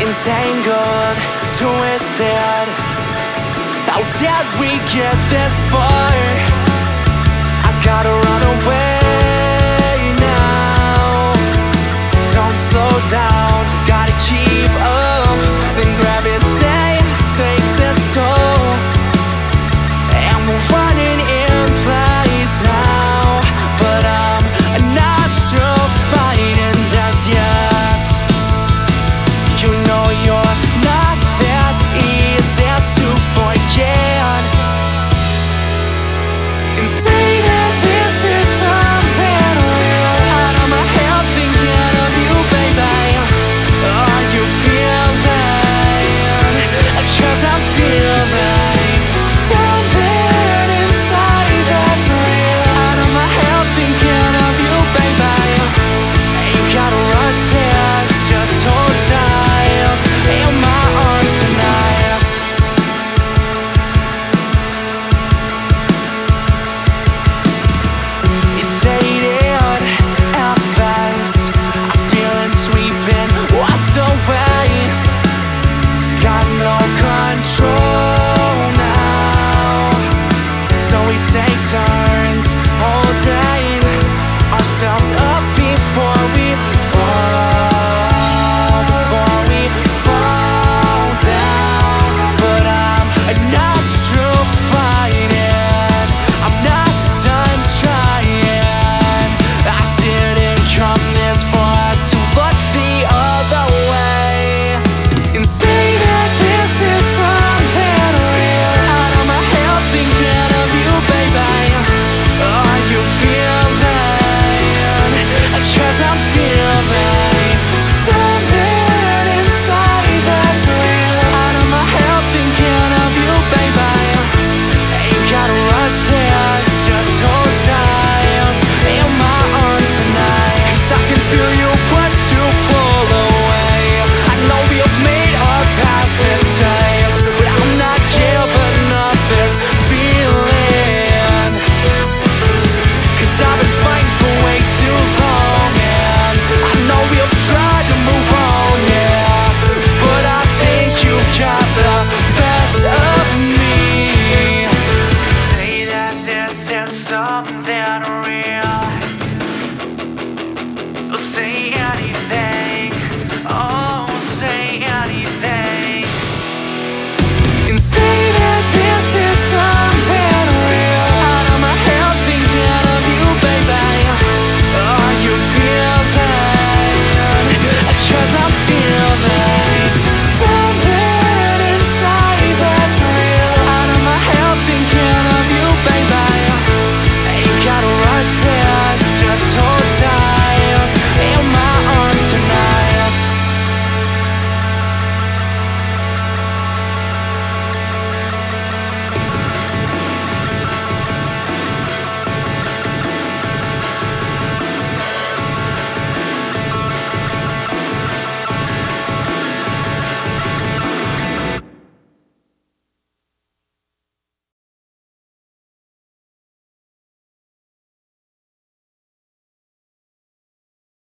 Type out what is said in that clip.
Tangled, twisted How did we get this far? ourselves something real. I'll say anything.